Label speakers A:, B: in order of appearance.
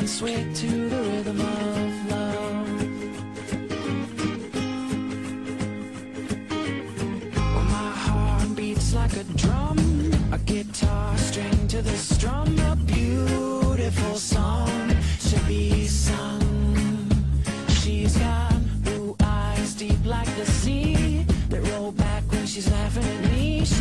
A: and sway to the rhythm of love. Well, my heart beats like a drum, a guitar string to the strum, a beautiful song should be sung. She's got blue eyes deep like the sea that roll back when she's laughing at me. She